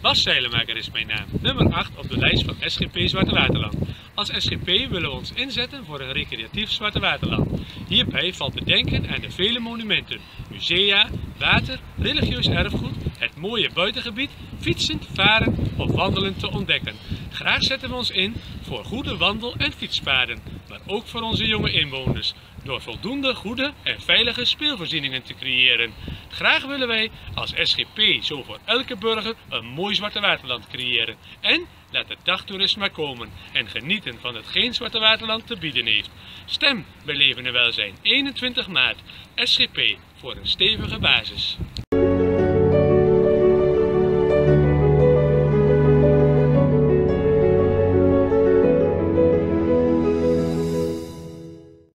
Bas is mijn naam, nummer 8 op de lijst van SGP Zwarte Waterland. Als SGP willen we ons inzetten voor een recreatief Zwarte Waterland. Hierbij valt te denken aan de vele monumenten, musea, water, religieus erfgoed, het mooie buitengebied, fietsend, varen of wandelen te ontdekken. Graag zetten we ons in voor goede wandel- en fietspaden, maar ook voor onze jonge inwoners, door voldoende goede en veilige speelvoorzieningen te creëren. Graag willen wij als SGP zo voor elke burger een mooi Zwarte Waterland creëren. En laat het dagtoerisme maar komen en genieten van hetgeen Zwarte Waterland te bieden heeft. Stem bij Leven en Welzijn 21 maart SGP voor een stevige basis.